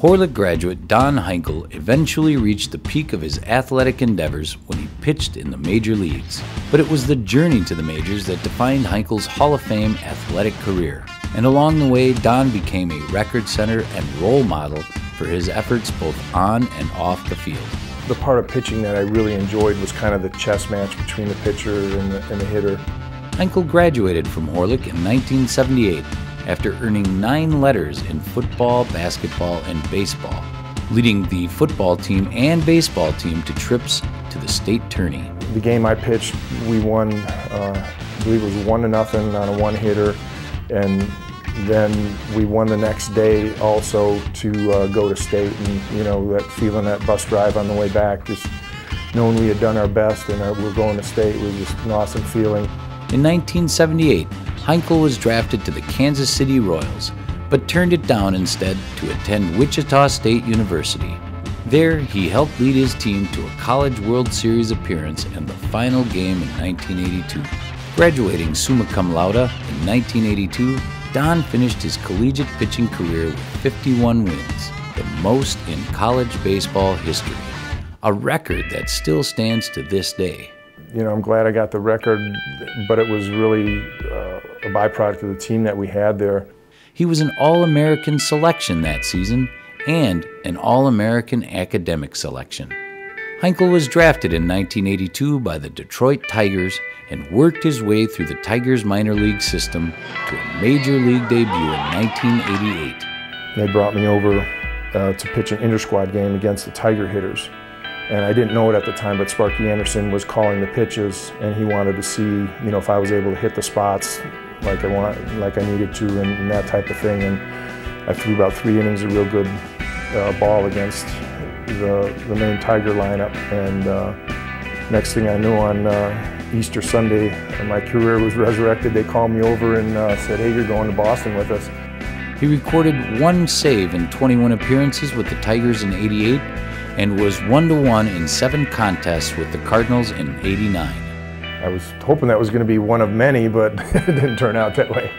Horlick graduate Don Heinkel eventually reached the peak of his athletic endeavors when he pitched in the major leagues. But it was the journey to the majors that defined Heinkel's Hall of Fame athletic career. And along the way, Don became a record center and role model for his efforts both on and off the field. The part of pitching that I really enjoyed was kind of the chess match between the pitcher and the, and the hitter. Heinkel graduated from Horlick in 1978 after earning nine letters in football, basketball, and baseball, leading the football team and baseball team to trips to the state tourney. The game I pitched, we won, uh, I believe it was one to nothing on a one hitter, and then we won the next day also to uh, go to state, and you know that feeling that bus drive on the way back, just knowing we had done our best and uh, we we're going to state was just an awesome feeling. In 1978, Heinkel was drafted to the Kansas City Royals, but turned it down instead to attend Wichita State University. There, he helped lead his team to a College World Series appearance and the final game in 1982. Graduating summa cum laude in 1982, Don finished his collegiate pitching career with 51 wins, the most in college baseball history, a record that still stands to this day. You know, I'm glad I got the record, but it was really uh, a byproduct of the team that we had there. He was an All American selection that season and an All American academic selection. Heinkel was drafted in 1982 by the Detroit Tigers and worked his way through the Tigers minor league system to a major league debut in 1988. They brought me over uh, to pitch an inter-squad game against the Tiger hitters. And I didn't know it at the time, but Sparky Anderson was calling the pitches, and he wanted to see, you know, if I was able to hit the spots like I want, like I needed to, and, and that type of thing. And I threw about three innings of real good uh, ball against the the main Tiger lineup, and uh, next thing I knew, on uh, Easter Sunday, my career was resurrected. They called me over and uh, said, "Hey, you're going to Boston with us." He recorded one save in 21 appearances with the Tigers in 88 and was 1 to 1 in seven contests with the Cardinals in 89. I was hoping that was going to be one of many, but it didn't turn out that way.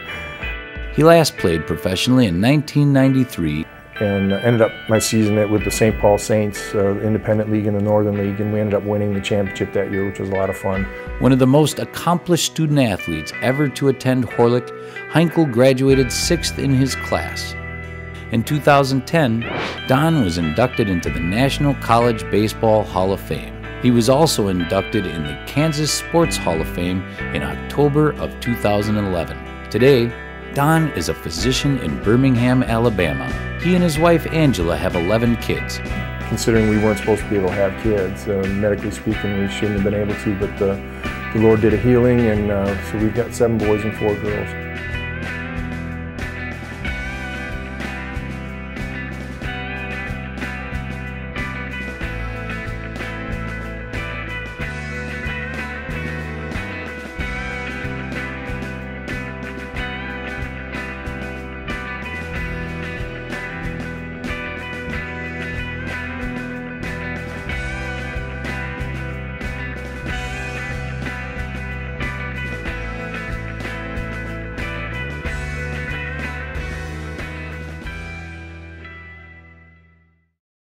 He last played professionally in 1993 and ended up my season with the St. Paul Saints, uh, independent league in the Northern League, and we ended up winning the championship that year, which was a lot of fun. One of the most accomplished student athletes ever to attend Horlick, Heinkel graduated sixth in his class. In 2010, Don was inducted into the National College Baseball Hall of Fame. He was also inducted in the Kansas Sports Hall of Fame in October of 2011. Today, Don is a physician in Birmingham, Alabama. He and his wife Angela have 11 kids. Considering we weren't supposed to be able to have kids, uh, medically speaking, we shouldn't have been able to, but the, the Lord did a healing, and uh, so we've got seven boys and four girls.